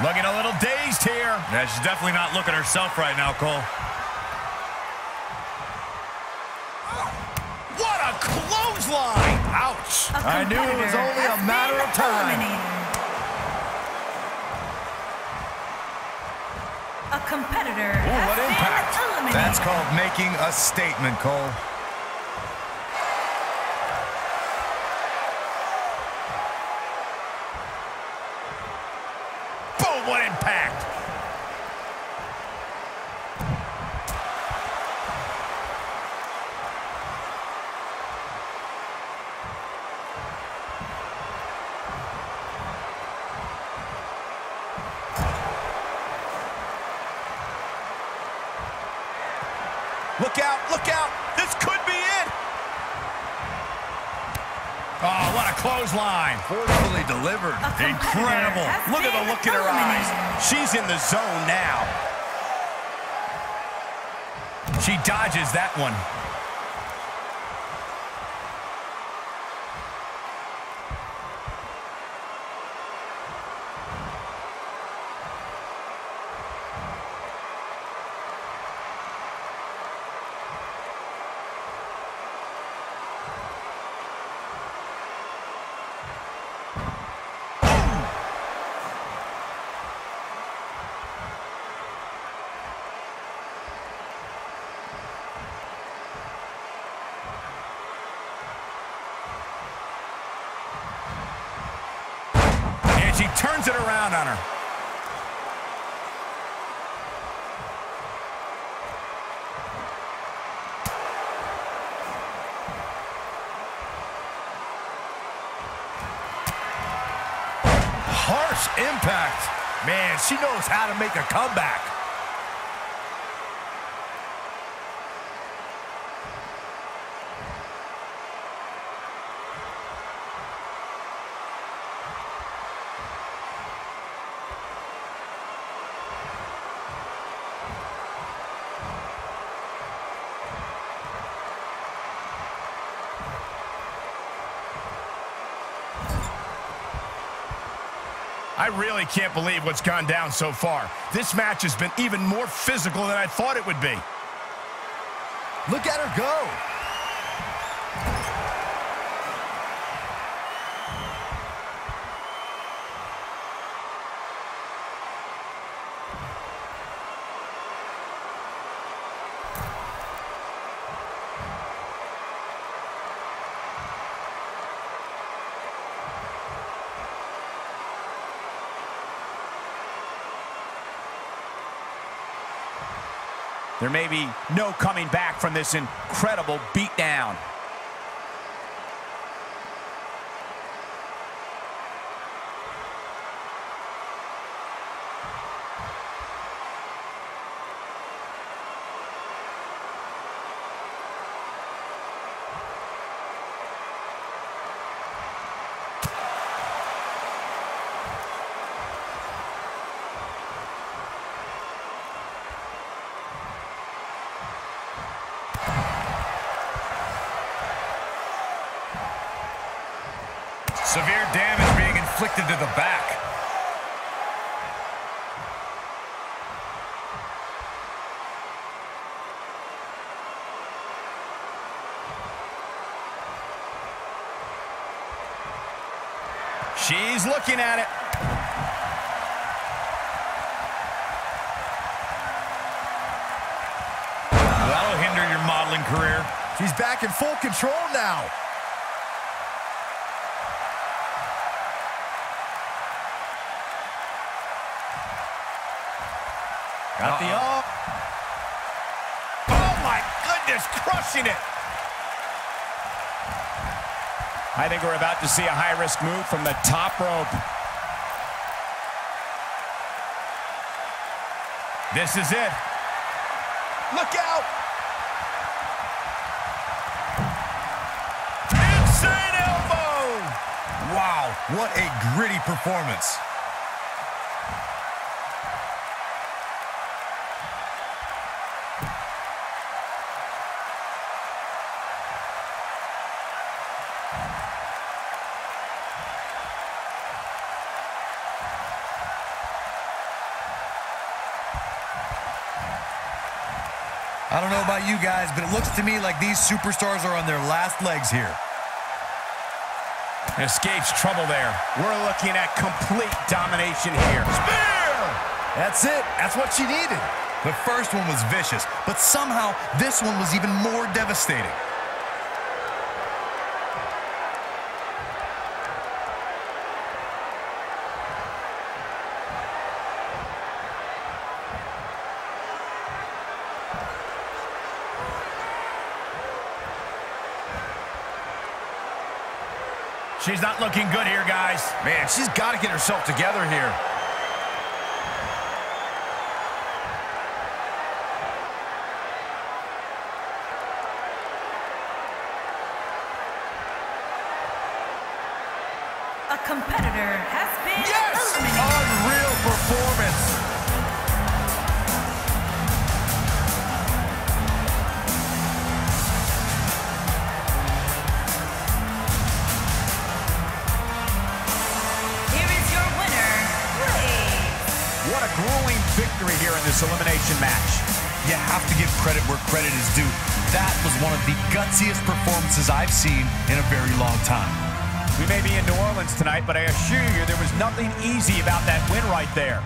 Looking a little dazed here. Yeah, she's definitely not looking herself right now, Cole. What a clothesline! Ouch! I knew it was only a matter of time. A competitor Ooh, what impact. eliminated. That's called making a statement, Cole. What impact! Look out, look out! This could be it! Oh, what a clothesline! Forcefully delivered. Incredible. Look at the look in her eyes. She's in the zone now. She dodges that one. And she turns it around on her. Harsh impact. Man, she knows how to make a comeback. I really can't believe what's gone down so far. This match has been even more physical than I thought it would be. Look at her go. There may be no coming back from this incredible beatdown. Severe damage being inflicted to the back. She's looking at it. That'll hinder your modeling career. She's back in full control now. Got the up. Oh my goodness, crushing it. I think we're about to see a high-risk move from the top rope. This is it. Look out! Insane elbow! Wow, what a gritty performance. I don't know about you guys, but it looks to me like these superstars are on their last legs here. Escapes trouble there. We're looking at complete domination here. Spear! That's it. That's what she needed. The first one was vicious, but somehow this one was even more devastating. She's not looking good here, guys. Man, she's got to get herself together here. A competitor has been Yes! eliminated. Grueling victory here in this elimination match. You have to give credit where credit is due. That was one of the gutsiest performances I've seen in a very long time. We may be in New Orleans tonight, but I assure you there was nothing easy about that win right there.